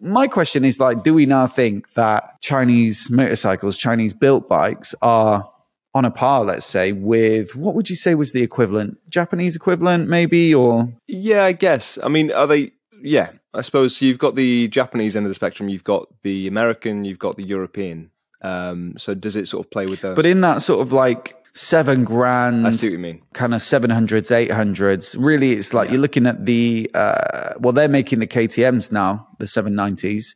my question is like, do we now think that Chinese motorcycles, Chinese built bikes are on a par, let's say, with what would you say was the equivalent? Japanese equivalent, maybe, or Yeah, I guess. I mean, are they? Yeah, I suppose you've got the Japanese end of the spectrum. You've got the American. You've got the European. Um, so does it sort of play with those? but in that sort of like seven grand I see what you mean. kind of 700s 800s really it's like you're looking at the uh well they're making the ktms now the 790s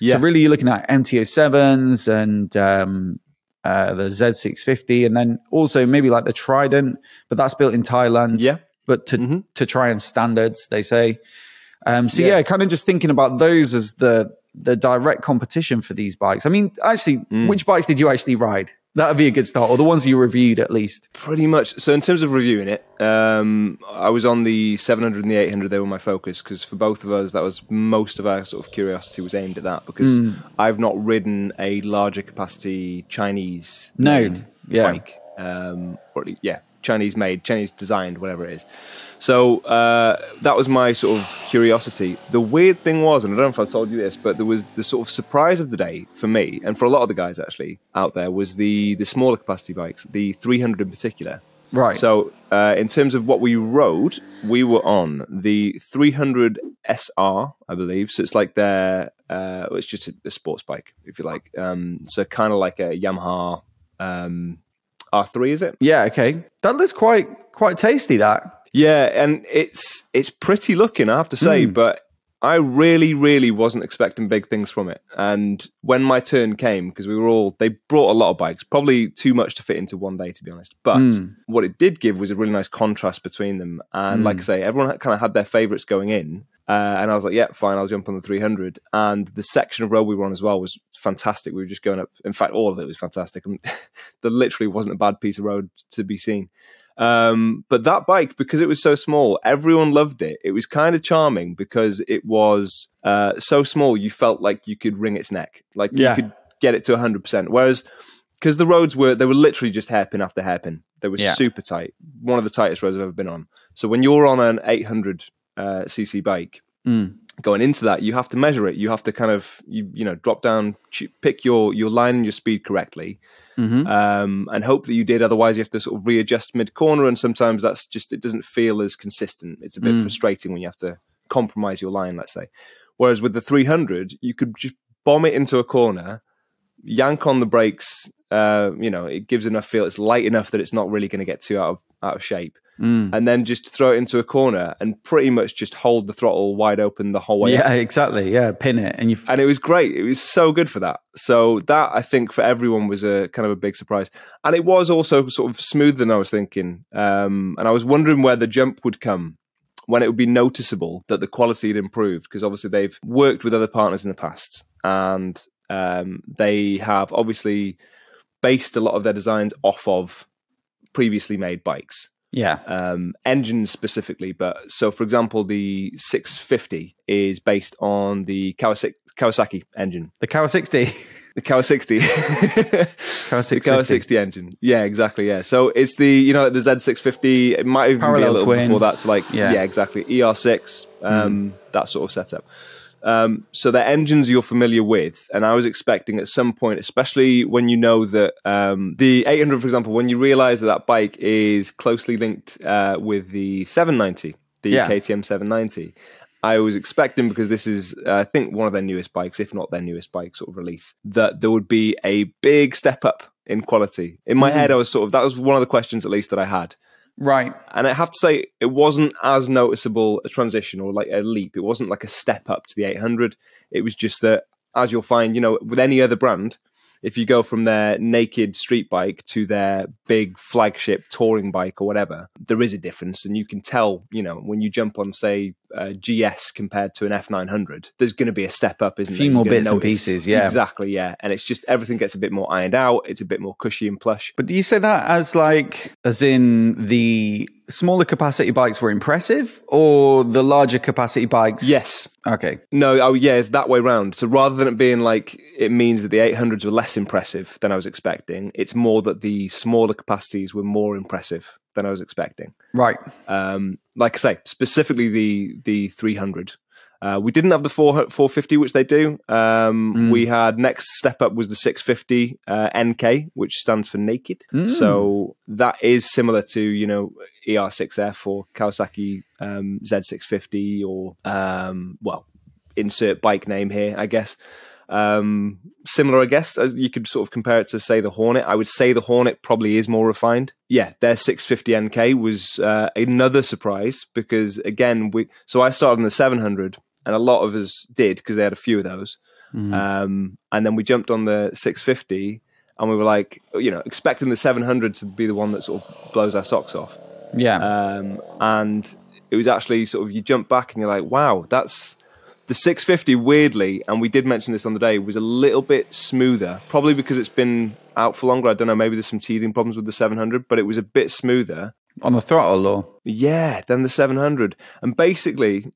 Yeah. so really you're looking at MT-07s and um uh the z650 and then also maybe like the trident but that's built in thailand Yeah. but to Mhm. to Triumph standards they say um so Yeah. yeah. kind of just thinking about those as the the direct competition for these bikes i mean actually Mm. which bikes did you actually ride that would be a good start or the ones you reviewed at least Pretty much. So in terms of reviewing it, um, I was on the 700 and the 800. They were my focus because for both of us, that was most of our sort of curiosity was aimed at that because I've not ridden a larger capacity Chinese No. Yeah. bike, um, or yeah, Chinese made, Chinese designed, whatever it is. So uh, that was my sort of curiosity. The weird thing was, and I don't know if I told you this, but there was the sort of surprise of the day for me and for a lot of the guys actually out there was the the smaller capacity bikes, the 300 in particular. right So, uh, in terms of what we rode, we were on the 300 SR, I believe. So it's like their, uh, it's just a, a sports bike, if you like. Um, so kind of like a Yamaha um, R3, is it? Yeah, okay. That looks quite quite tasty. That Yeah, and it's it's pretty looking, I have to say, hmm. but I really, really wasn't expecting big things from it. And when my turn came, because we were all they brought a lot of bikes, probably too much to fit into one day, to be honest. But hmm. what it did give was a really nice contrast between them. And like hmm. I say, everyone kind of had their favourites going in. Uh, and I was like, yeah, fine, I'll jump on the 300. And the section of road we were on as well was fantastic. We were just going up. In fact, all of it was fantastic. And there literally wasn't a bad piece of road to be seen. Um, but that bike, because it was so small, everyone loved it. It was kind of charming because it was uh, so small, you felt like you could wring its neck, like Yeah. you could get it to 100%. Whereas, because the roads were, they were literally just hairpin after hairpin. They were Yeah. super tight. One of the tightest roads I've ever been on. So when you're on an 800 uh, cc bike, Mm. going into that, you have to measure it. You have to kind of, you, you know, drop down, pick your, your line and your speed correctly Mhm. um, and hope that you did. Otherwise, you have to sort of readjust mid corner, and sometimes that's just it doesn't feel as consistent. It's a bit frustrating when you have to compromise your line, let's say. Whereas with the 300, you could just bomb it into a corner, yank on the brakes. Uh, you know, it gives enough feel. It's light enough that it's not really going to get too out of out of shape. Mm. And then just throw it into a corner and pretty much just hold the throttle wide open the whole way. up yeah, exactly. Yeah, pin it, and you. and it was great. It was so good for that. So that I think for everyone was a kind of a big surprise, and it was also sort of smoother than I was thinking. Um, and I was wondering where the jump would come when it would be noticeable that the quality had improved because obviously they've worked with other partners in the past, and um, they have obviously based a lot of their designs off of previously made bikes Yeah, um, engines specifically. But so, for example, the 650 is based on the Kawasaki, Kawasaki engine, the sixty. the Kawasaki, Kawasaki the Kawasaki engine. Yeah, exactly. Yeah. So it's the you know the Z650. It might even be a little twin. before that. So like Yeah. yeah, exactly. ER6, um, that sort of setup. Um, so the engines you're familiar with, and I was expecting at some point, especially when you know that um, the 800, for example, when you realize that that bike is closely linked uh, with the 790, the Yeah. KTM 790. I was expecting because this is, uh, I think, one of their newest bikes, if not their newest bike sort of release, that there would be a big step up in quality. In my head, I was sort of that was one of the questions at least that I had. Right. And I have to say, it wasn't as noticeable a transition or like a leap. It wasn't like a step up to the 800. It was just that, as you'll find, you know, with any other brand, if you go from their naked street bike to their big flagship touring bike or whatever, there is a difference. And you can tell, you know, when you jump on, say, a GS compared to an F900, there's going to be a step up, isn't it? Few there? more bits and pieces, yeah. Exactly, yeah. And it's just everything gets a bit more ironed out. It's a bit more cushy and plush. But do you say that as like, as in the smaller capacity bikes were impressive, or the larger capacity bikes? Yes, Okay. No, oh yeah, it's that way round. So rather than it being like it means that the 800s were less impressive than I was expecting, it's more that the smaller capacities were more impressive than I was expecting. Right. Um, like I say, specifically the the 300. Uh, we didn't have the 4, 450, which they do. Um, Mm. We had next step up was the 650 uh, NK, which stands for naked. Mm. So that is similar to you know ER6F or Kawasaki um, Z650 or um, well, insert bike name here, I guess. Um, similar, I guess. You could sort of compare it to say the Hornet. I would say the Hornet probably is more refined. Yeah, their 650 NK was uh, another surprise because again, we so I started in the 700, and a lot of us did because they had a few of those. Mhm. Um, and then we jumped on the 650, and we were like, you know, expecting the 700 to be the one that sort of blows our socks off. yeah. Um, and it was actually sort of you jump back and you're like, wow, that's the 650. Weirdly, and we did mention this on the day, was a little bit smoother, probably because it's been out for longer. I don't know. Maybe there's some teething problems with the 700, but it was a bit smoother. On the throttle, or Yeah, than the 700. And basically,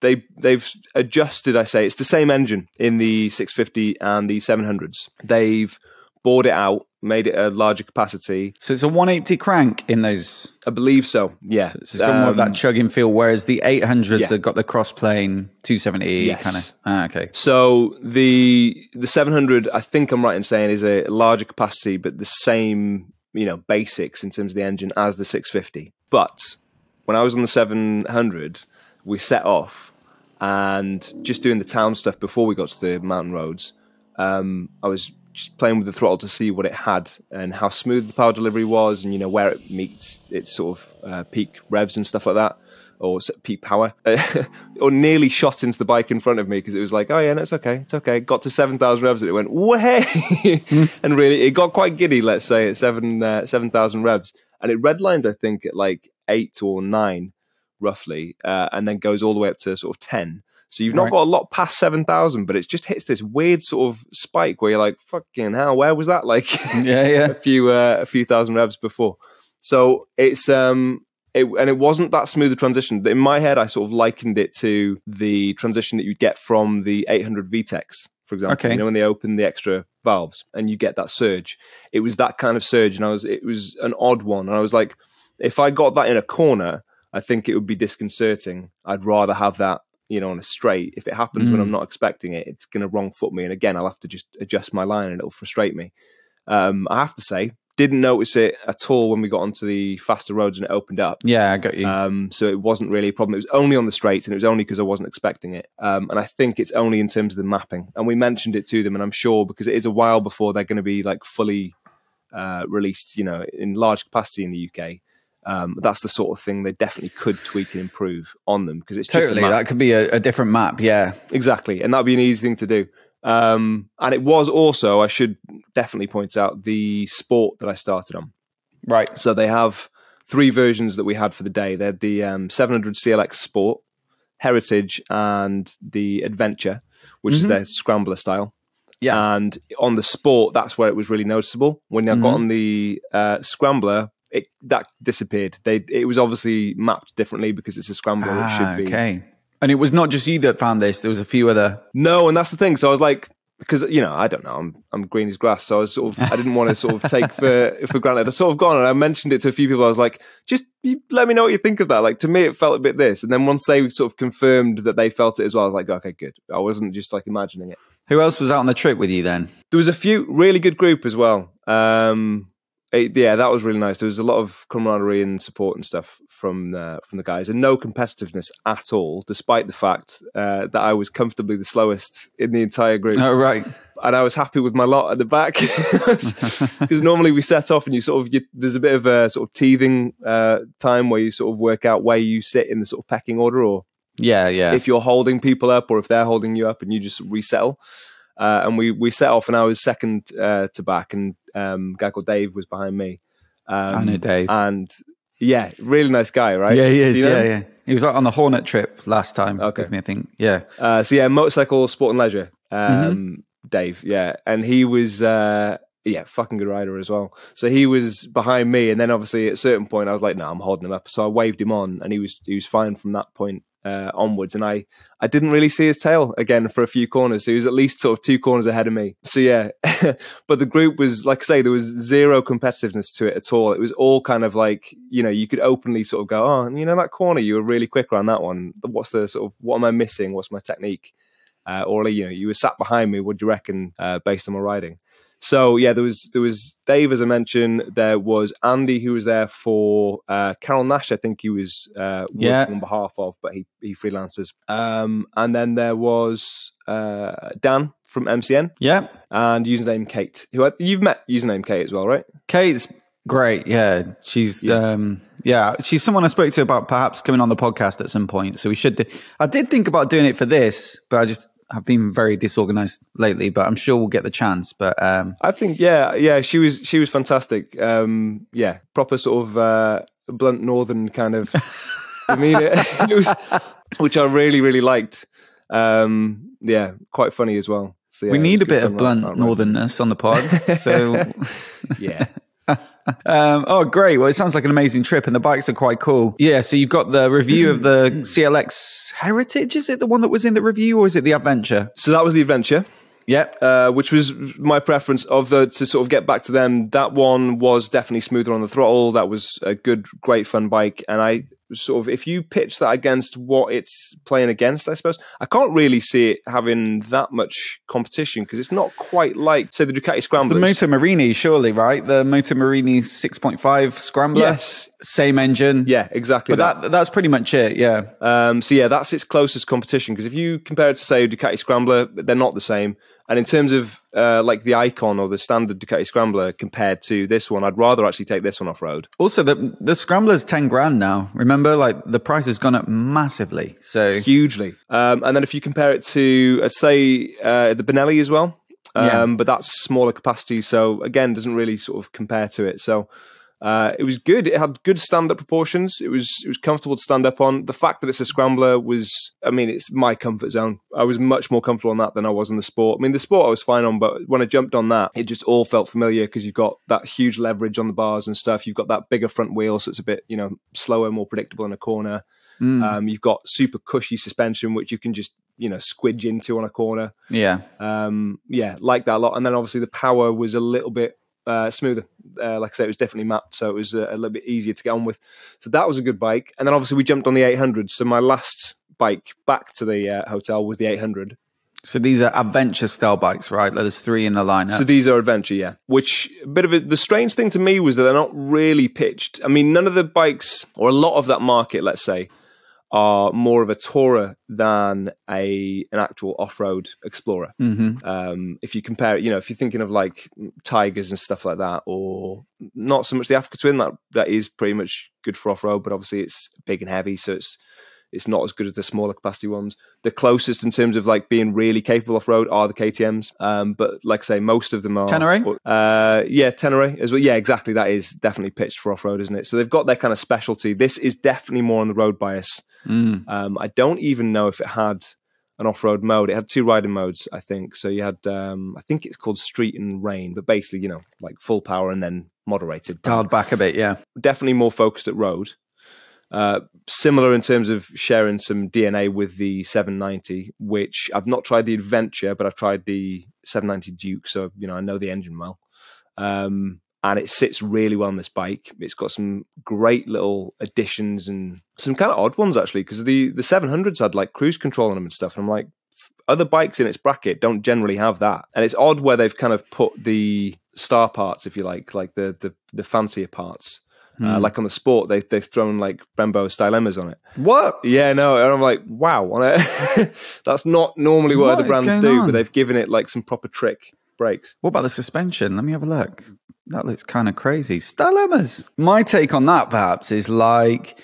they they've adjusted. I say it's the same engine in the 650 and the 700s. They've bored it out, made it a larger capacity. so it's a 180 crank in those. I believe so. Yeah, So it's got more of that Um, chugging feel, whereas the 800s yeah. have got the cross plane 270 Yes. kind of. Ah, okay. So the the 700, I think I'm right in saying, is a larger capacity, but the same you know basics in terms of the engine as the 650. But when I was on the 700, we set off and just doing the town stuff before we got to the mountain roads. Um, I was just playing with the throttle to see what it had and how smooth the power delivery was, and you know where it meets its sort of uh, peak revs and stuff like that, or peak power. or nearly shot into the bike in front of me because it was like, oh yeah, no, it's okay, it's okay. Got to seven thousand revs and it went way, and really it got quite giddy. Let's say at seven uh, seven thousand revs, and it redlines I think at like eight or nine roughly, uh, and then goes all the way up to sort of ten. So you've not Right. got a lot past seven thousand, but it just hits this weird sort of spike where you're like, "Fucking hell, where was that?" Like Yeah, yeah. a few uh, a few thousand revs before. So it's um it, and it wasn't that smooth a transition. In my head, I sort of likened it to the transition that you'd get from the 800 VTEC, for example. Okay. You know when they open the extra valves and you get that surge. It was that kind of surge, and I was it was an odd one, and I was like, if I got that in a corner, I think it would be disconcerting. I'd rather have that. You know, on a straight. If it happens when Mm. I'm not expecting it, it's going to wrong foot me. And again, I'll have to just adjust my line and it'll frustrate me. Um, I have to say, didn't notice it at all when we got onto the faster roads and it opened up. Yeah, I got you. Um, so it wasn't really a problem. It was only on the straights, and it was only because I wasn't expecting it. Um, and I think it's only in terms of the mapping. And we mentioned it to them, and I'm sure because it is a while before they're going to be like fully uh, released, you know, in large capacity in the UK. Um, that's the sort of thing they definitely could tweak and improve on them because it's just a totally. That could be a, a different map. Yeah. Exactly, and that'd be an easy thing to do. Um, and it was also, I should definitely point out, the sport that I started on. Right. So they have three versions that we had for the day. They had the um, 700 CLX Sport, Heritage, and the Adventure, which is Mhm. their scrambler style. Yeah. And on the Sport, that's where it was really noticeable. When I Mhm. got on the uh, scrambler, it that disappeared. They it was obviously mapped differently because it's a scrambler. it Ah, should be okay. And it was not just you that found this. There was a few other. No, and that's the thing. So I was like, because you know, I don't know, I'm I'm green as grass, so I was sort of I didn't want to sort of take for for granted. I sort of gone and I mentioned it to a few people. I was like, just let me know what you think of that. Like to me, it felt a bit this, and then once they sort of confirmed that they felt it as well, I was like, okay, good. I wasn't just like imagining it. Who else was out on the trip with you then? There was a few really good group as well. Um, it- yeah, that was really nice. There was a lot of camaraderie and support and stuff from uh, from the guys, and no competitiveness at all, despite the fact uh, that I was comfortably the slowest in the entire group Oh, right. and I was happy with my lot at the back because normally we set off and you sort of you, there's a bit of a sort of teething uh, time where you sort of work out where you sit in the sort of pecking order or Yeah, yeah. if you're holding people up or if they're holding you up and you just resettle. Uh, and we we set off and I was second uh, to back and um, a guy called Dave was behind me. Um, I know Dave. And yeah, really nice guy, right? yeah, he is. you know Yeah, him? yeah. He was like on the Hornet trip last time Okay. with me, I think. Yeah. Uh, so yeah, motorcycle, sport and leisure. Um, Mm-hmm. Dave, yeah, and he was uh, yeah, fucking good rider as well. So he was behind me, and then obviously at a certain point, I was like, "No, I'm holding him up." So I waved him on, and he was he was fine from that point uh, onwards, and I I didn't really see his tail again for a few corners. So he was at least sort of two corners ahead of me. So yeah, but the group was like I say, there was zero competitiveness to it at all. It was all kind of like you know you could openly sort of go, oh, you know that corner, you were really quick around that one. What's the sort of what am I missing? What's my technique? Uh, or you know you were sat behind me. What do you reckon uh, based on my riding? So yeah, there was there was Dave as I mentioned. There was Andy who was there for uh, Carole Nash. I think he was uh, working Yeah. on behalf of, but he he freelances. Um, and then there was uh, Dan from MCN Yeah. and username Kate, who I, you've met username Kate as well, right? Kate's great. Yeah. She's, Yeah. um, yeah, she's someone I spoke to about perhaps coming on the podcast at some point. So we should, I did think about doing it for this, but I just have been very disorganized lately, but I'm sure we'll get the chance. But, um, I think yeah, yeah, she was she was fantastic. Um, yeah, proper sort of uh, blunt northern kind of demeanor, it was, which I really really liked. Um, yeah, quite funny as well. So, yeah, we need a bit of blunt northernness on the pod. So, Yeah, um, oh, great. Well, it sounds like an amazing trip, and the bikes are quite cool. Yeah. So you've got the review of the CLX Heritage. Is it the one that was in the review, or is it the Adventure? so that was the adventure. Yeah. uh, which was my preference of the to sort of get back to them. That one was definitely smoother on the throttle. That was a good, great fun bike, and I sort of if you pitch that against what it's playing against, I suppose I can't really see it having that much competition because it's not quite like say the Ducati Scrambler. The Moto Morini, surely, right? The Moto Morini 6.5 Scrambler. yes, Same engine. yeah, exactly. But that, that's pretty much it. Yeah. Um, so yeah, that's its closest competition because if you compare it to say a Ducati Scrambler, they're not the same. And in terms of uh, like the icon or the standard Ducati Scrambler compared to this one, I'd rather actually take this one off road. Also, the, the Scrambler's 10 grand now. Remember, like the price has gone up massively. So, hugely. Um, and then if you compare it to, I'd say uh, the Benelli as well, um, Yeah. but that's smaller capacity, so again doesn't really sort of compare to it. So uh, it was good. It had good stand-up proportions. It was it was comfortable to stand up on. The fact that it's a scrambler was, I mean, it's my comfort zone. I was much more comfortable on that than I was on the sport. I mean, the sport I was fine on, but when I jumped on that, it just all felt familiar because you've got that huge leverage on the bars and stuff. You've got that bigger front wheel, so it's a bit you know slower, more predictable in a corner. mm, Um, you've got super cushy suspension, which you can just you know squidge into on a corner. yeah. Um, yeah, like that a lot. And then obviously the power was a little bit uh, smoother. Uh, like I say, it was definitely mapped, so it was uh, a little bit easier to get on with. So that was a good bike. And then obviously we jumped on the 800. So my last bike back to the uh, hotel was the 800. So these are adventure style bikes, right? There's three in the lineup. So these are adventure, yeah. Which a bit of a, the strange thing to me was that they're not really pitched. I mean, none of the bikes or a lot of that market, let's say, are more of a tourer than a an actual off road explorer. hmm Um, if you compare it, you know, if you're thinking of like tigers and stuff like that, or not so much the Africa Twin, that that is pretty much good for off road, but obviously it's big and heavy, so it's it's not as good as the smaller capacity ones. The closest in terms of like being really capable off road are the KTM's, um, but like I say, most of them are Tenere? Uh, yeah, Tenere as well. Yeah, exactly. That is definitely pitched for off road, isn't it? So they've got their kind of specialty. This is definitely more on the road bias. Mm. Um, I don't even know if it had an off-road mode. It had two riding modes, I think. So you had, um, I think it's called Street and Rain, but basically, you know, like full power and then moderated. Dialed back a bit, yeah. Definitely more focused at road. Uh, similar in terms of sharing some DNA with the 790, which I've not tried the Adventure, but I've tried the 790 Duke, so you know I know the engine well. Um, and it sits really well on this bike. It's got some great little additions and some kind of odd ones actually, because the the 700s had like cruise control on them and stuff. And I'm like, other bikes in its bracket don't generally have that, and it's odd where they've kind of put the star parts, if you like, like the the, the fancier parts. Uh, like on the sport, they they've thrown like Brembo Stylemas on it. What? Yeah, no, and I'm like, wow, on it. that's not normally what, What other brands do, on? but they've given it like some proper trick brakes. What about the suspension? Let me have a look. That looks kind of crazy. Dilemmas. My take on that, perhaps, is like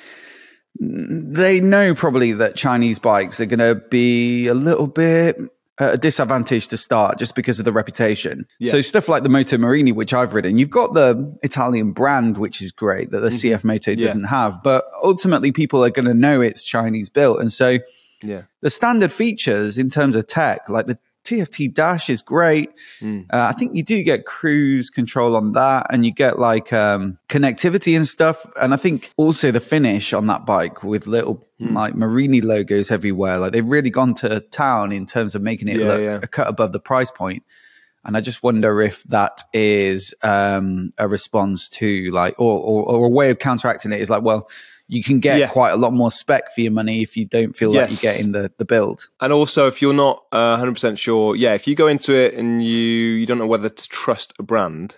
they know probably that Chinese bikes are going to be a little bit a disadvantage to start just because of the reputation. Yeah. So stuff like the Moto Morini, which I've ridden, you've got the Italian brand, which is great that the CF Moto Mm-hmm. Yeah. doesn't have, but ultimately people are going to know it's Chinese built. And so Yeah. the standard features in terms of tech, like the TFT Dash is great. Mm. Uh, I think you do get cruise control on that, and you get like um, connectivity and stuff. And I think also the finish on that bike with little mm. like Morini logos everywhere. Like they've really gone to town in terms of making it yeah, look yeah. a cut above the price point. And I just wonder if that is um, a response to like, or, or, or, a way of counteracting it is like, well, you can get yeah. quite a lot more spec for your money if you don't feel yes. like you're getting the, the build. And also, if you're not uh, 100% sure, yeah, if you go into it and you, you don't know whether to trust a brand,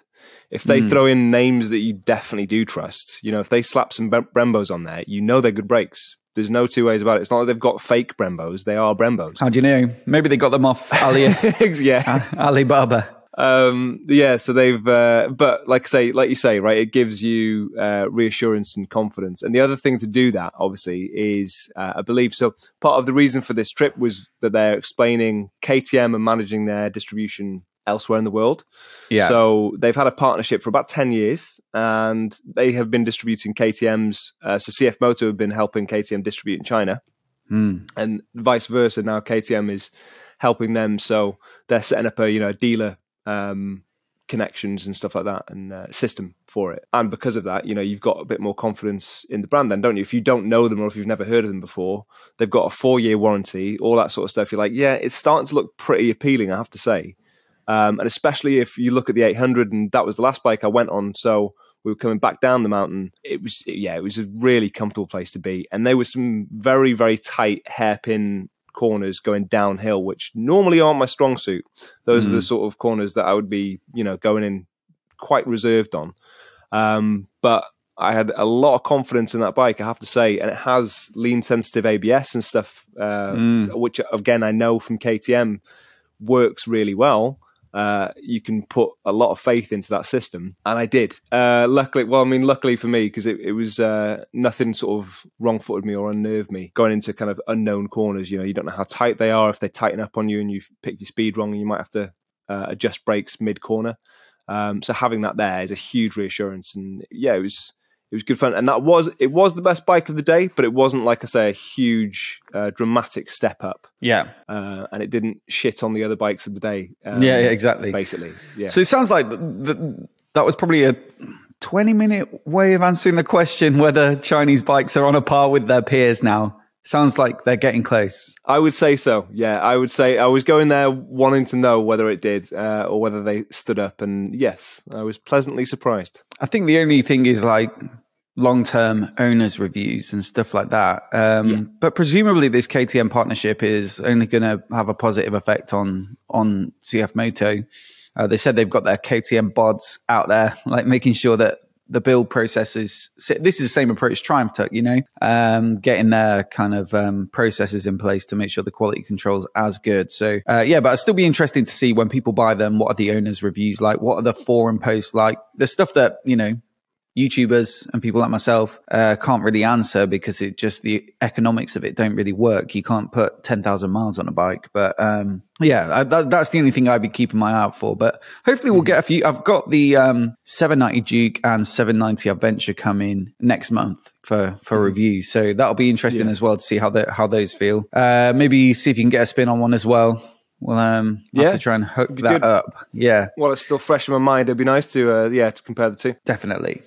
if they mm. throw in names that you definitely do trust, you know, if they slap some Brembos on there, you know they're good brakes there's no two ways about it. It's not like they've got fake Brembos; they are Brembos. How do you know? Maybe they got them off Ali, yeah, Alibaba. Um, yeah, so they've, uh, but like I say, like you say, right, it gives you uh, reassurance and confidence. And the other thing to do that, obviously, is uh, I believe so. Part of the reason for this trip was that they're explaining KTM and managing their distribution elsewhere in the world. Yeah. So they've had a partnership for about 10 years and they have been distributing KTM's. Uh, so CF Moto have been helping KTM distribute in China mm. and vice versa. Now KTM is helping them. So they're setting up a, you know, dealer um, connections and stuff like that and uh, system for it. And because of that, you know, you've got a bit more confidence in the brand then, don't you? If you don't know them or if you've never heard of them before, they've got a four year warranty, all that sort of stuff. You're like, yeah, it's starting to look pretty appealing, I have to say. Um, and especially if you look at the 800, and that was the last bike I went on. So we were coming back down the mountain. It was, yeah, it was a really comfortable place to be. And there were some very, very tight hairpin corners going downhill, which normally aren't my strong suit. Those mm. are the mm. sort of corners that I would be, you know, going in quite reserved on. Um, but I had a lot of confidence in that bike, I have to say, and it has lean sensitive ABS and stuff, uh, mm. which again I know from KTM works really well uh, you can put a lot of faith into that system. And I did. Uh, luckily, well, I mean, luckily for me, because it, it, was uh, nothing sort of wrong footed me or unnerved me going into kind of unknown corners. You know, you don't know how tight they are. If they tighten up on you and you've picked your speed wrong, you might have to uh, adjust brakes mid corner. Um, so having that there is a huge reassurance. And yeah, it was it was good fun, and that was it was the best bike of the day, but it wasn't like I say a huge uh, dramatic step up. Yeah, uh, and it didn't shit on the other bikes of the day. Um, yeah, yeah, exactly. Basically, yeah. So it sounds like th- th- that was probably a 20 minute way of answering the question whether Chinese bikes are on a par with their peers now. Sounds like they're getting close. I would say so. Yeah, I would say I was going there wanting to know whether it did uh, or whether they stood up, and yes, I was pleasantly surprised. I think the only thing is like long term owners reviews and stuff like that. Um, yeah. But presumably, this KTM partnership is only going to have a positive effect on on CF Moto. Uh, they said they've got their KTM bods out there, like making sure that the build process is. This is the same approach Triumph took, you know, um, getting their kind of um, processes in place to make sure the quality control's as good. So uh, yeah, but it'll still be interesting to see when people buy them. What are the owners' reviews like? What are the forum posts like? The stuff that you know YouTubers and people like myself uh, can't really answer because it just the economics of it don't really work. You can't put ten thousand miles on a bike, but um, yeah, I, that, that's the only thing I'd be keeping my eye out for. But hopefully, we'll get a few. I've got the um, 790 Duke and 790 Adventure coming next month for for mm. review, so that'll be interesting yeah. as well to see how the, how those feel. Uh, maybe see if you can get a spin on one as well. Well, um, yeah. have to try and hook that good. up. Yeah. While it's still fresh in my mind, it'd be nice to, uh, yeah, to compare the two. Definitely.